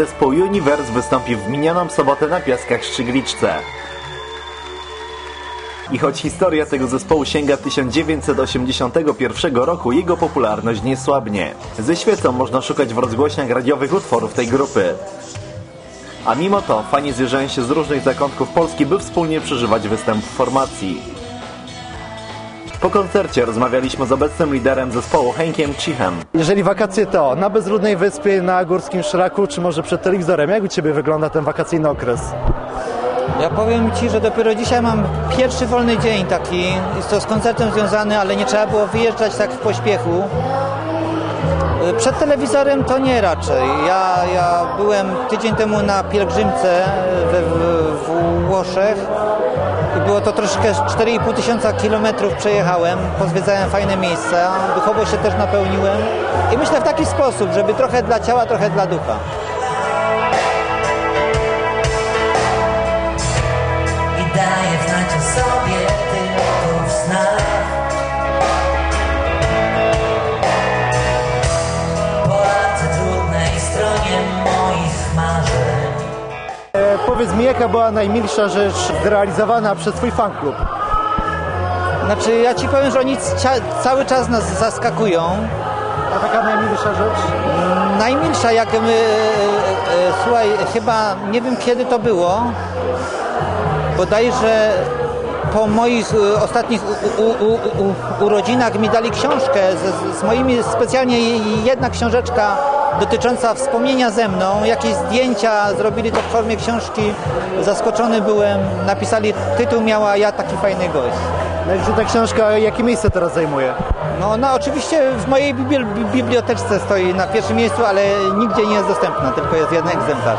zespół Universe wystąpi w minioną sobotę na Piaskach Szczygliczce. I choć historia tego zespołu sięga 1981 roku, jego popularność nie słabnie. Ze świecą można szukać w rozgłośniach radiowych utworów tej grupy. A mimo to fani zjeżdżają się z różnych zakątków Polski, by wspólnie przeżywać występ w formacji. Po koncercie rozmawialiśmy z obecnym liderem zespołu Henkiem Cichem. Jeżeli wakacje to na bezludnej wyspie, na górskim szlaku, czy może przed telewizorem, jak u Ciebie wygląda ten wakacyjny okres? Ja powiem Ci, że dopiero dzisiaj mam pierwszy wolny dzień taki, jest to z koncertem związany, ale nie trzeba było wyjeżdżać tak w pośpiechu. Y, Przed telewizorem to nie raczej. Ja, ja byłem tydzień temu na pielgrzymce we, w, w Włoszech i było to troszkę 4,5 tysiąca kilometrów przejechałem, pozwiedzałem fajne miejsca, duchowo się też napełniłem i myślę w taki sposób, żeby trochę dla ciała, trochę dla ducha. Powiedz mi, jaka była najmilsza rzecz zrealizowana przez Twój fanklub? Znaczy ja Ci powiem, że oni cały czas nas zaskakują. A taka najmilsza rzecz? Najmilsza, jak my, e, e, słuchaj, chyba nie wiem kiedy to było, bodajże po moich e, ostatnich u, u, u, urodzinach mi dali książkę z, z moimi, specjalnie jedna książeczka dotycząca wspomnienia ze mną, jakieś zdjęcia, zrobili to w formie książki, zaskoczony byłem, napisali, tytuł miała Ja taki fajny gość. No i czy ta książka jakie miejsce teraz zajmuje? No ona oczywiście w mojej bibli- biblioteczce stoi na pierwszym miejscu, ale nigdzie nie jest dostępna, tylko jest jeden egzemplarz.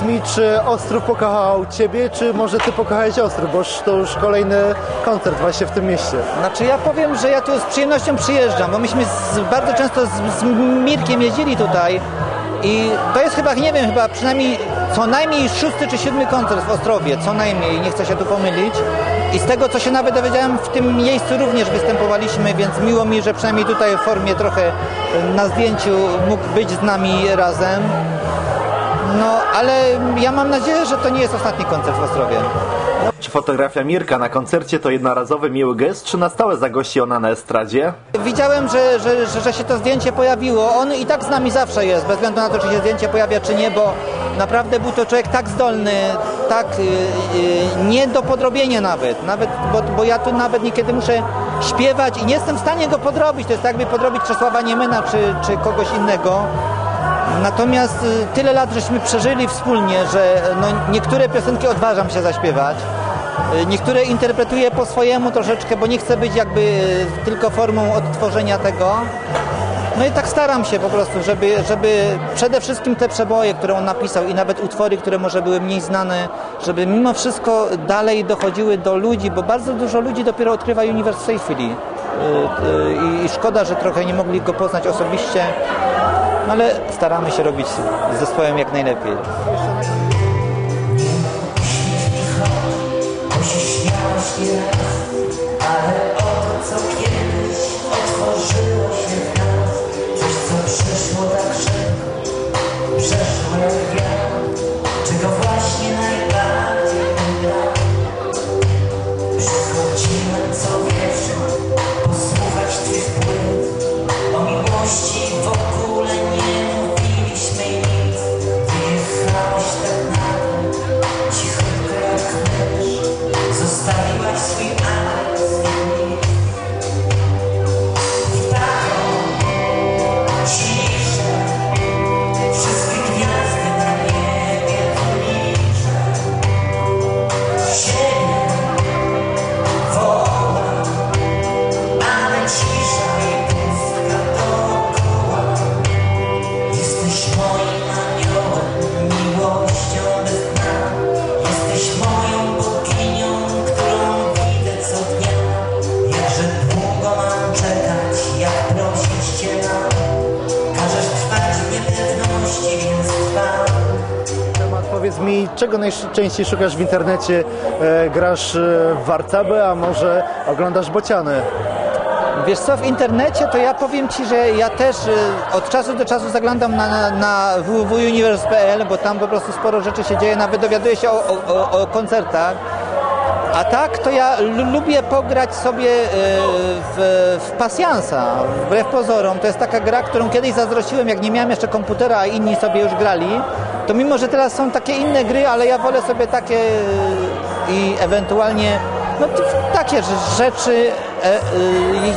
Powiedz mi, czy Ostrów pokochał Ciebie, czy może Ty pokochałeś Ostrów, bo to już kolejny koncert właśnie w tym mieście. Znaczy ja powiem, że ja tu z przyjemnością przyjeżdżam, bo myśmy z, bardzo często z, z Mirkiem jeździli tutaj i to jest chyba, nie wiem, chyba przynajmniej co najmniej szósty czy siódmy koncert w Ostrowie, co najmniej, nie chcę się tu pomylić. I z tego, co się nawet dowiedziałem, w tym miejscu również występowaliśmy, więc miło mi, że przynajmniej tutaj w formie trochę na zdjęciu mógł być z nami razem. No, ale ja mam nadzieję, że to nie jest ostatni koncert w Ostrowie. Czy fotografia Mirka na koncercie to jednorazowy miły gest, czy na stałe zagości ona na estradzie? Widziałem, że, że, że, że się to zdjęcie pojawiło. On i tak z nami zawsze jest, bez względu na to, czy się zdjęcie pojawia, czy nie, bo naprawdę był to człowiek tak zdolny, tak y, y, nie do podrobienia nawet. nawet bo, bo ja tu nawet niekiedy muszę śpiewać i nie jestem w stanie go podrobić. To jest tak, jakby podrobić Czesława Niemena czy, czy kogoś innego. Natomiast y, tyle lat żeśmy przeżyli wspólnie, że no, niektóre piosenki odważam się zaśpiewać. Y, Niektóre interpretuję po swojemu troszeczkę, bo nie chcę być jakby y, tylko formą odtworzenia tego. No i tak staram się po prostu, żeby, żeby przede wszystkim te przeboje, które on napisał i nawet utwory, które może były mniej znane, żeby mimo wszystko dalej dochodziły do ludzi, bo bardzo dużo ludzi dopiero odkrywa Uniwers w tej chwili. I szkoda, że trochę nie mogli go poznać osobiście, no ale staramy się robić z zespołem jak najlepiej. Ale o to, co kiedyś otworzyło się coś, co tak szybko, przeszło jak wiatr, Powiedz mi, czego najczęściej szukasz w internecie? E, grasz e, w wartabę, a może oglądasz bociany? Wiesz co, w internecie to ja powiem Ci, że ja też e, od czasu do czasu zaglądam na, na, na www.universe.pl, bo tam po prostu sporo rzeczy się dzieje, nawet dowiaduję się o, o, o koncertach. A tak, to ja lu- lubię pograć sobie y, w, w pasjansa, wbrew pozorom. To jest taka gra, którą kiedyś zazdrościłem, jak nie miałem jeszcze komputera, a inni sobie już grali. To mimo, że teraz są takie inne gry, ale ja wolę sobie takie y, i ewentualnie no, takie rze- rzeczy. E, y,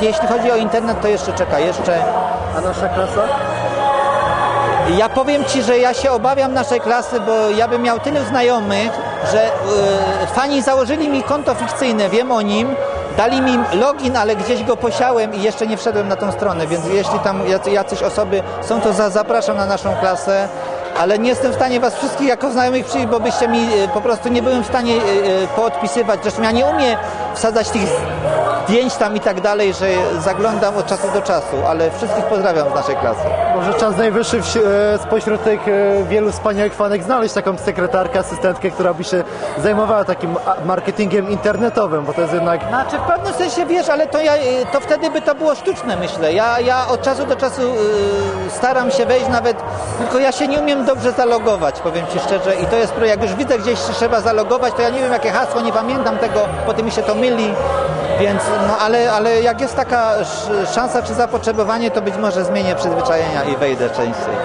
jeśli chodzi o internet, to jeszcze czeka, jeszcze A nasza klasa? ja powiem Ci, że ja się obawiam naszej klasy, bo ja bym miał tylu znajomych, że y, fani założyli mi konto fikcyjne, wiem o nim, dali mi login, ale gdzieś go posiałem i jeszcze nie wszedłem na tą stronę, więc jeśli tam jacy, jacyś osoby są, to za, zapraszam na naszą klasę. Ale nie jestem w stanie Was wszystkich jako znajomych przyjąć, bo byście mi y, po prostu nie byłem w stanie y, poodpisywać. Zresztą ja nie umiem wsadzać tych zdjęć tam i tak dalej, że zaglądam od czasu do czasu, ale wszystkich pozdrawiam z naszej klasy. Może czas najwyższy wsi- e, spośród tych e, wielu wspaniałych fanek znaleźć taką sekretarkę, asystentkę, która by się zajmowała takim marketingiem internetowym, bo to jest jednak Znaczy w pewnym sensie wiesz, ale to, ja, y, to wtedy by to było sztuczne, myślę. Ja, ja od czasu do czasu staram się wejść nawet, tylko ja się nie umiem dobrze zalogować, powiem Ci szczerze. I to jest, jak już widzę gdzieś trzeba zalogować, to ja nie wiem jakie hasło, nie pamiętam tego, potem mi się to myli. Więc, no ale, ale jak jest taka sz- szansa czy zapotrzebowanie, to być może zmienię przyzwyczajenia i wejdę częściej.